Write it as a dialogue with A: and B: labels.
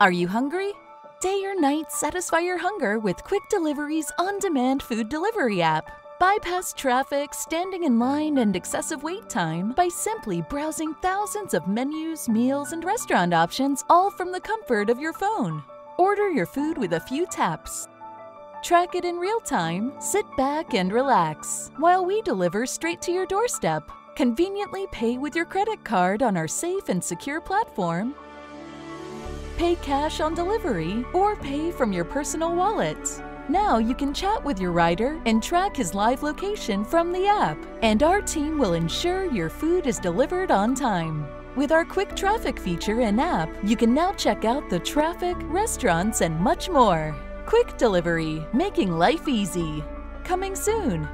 A: Are you hungry? Day or night, satisfy your hunger with Quick Delivery's on demand food delivery app. Bypass traffic, standing in line, and excessive wait time by simply browsing thousands of menus, meals, and restaurant options all from the comfort of your phone. Order your food with a few taps. Track it in real time, sit back and relax while we deliver straight to your doorstep. Conveniently pay with your credit card on our safe and secure platform. Pay cash on delivery or pay from your personal wallet. Now you can chat with your rider and track his live location from the app, and our team will ensure your food is delivered on time. With our quick traffic feature and app, you can now check out the traffic, restaurants, and much more. Quick delivery, making life easy. Coming soon.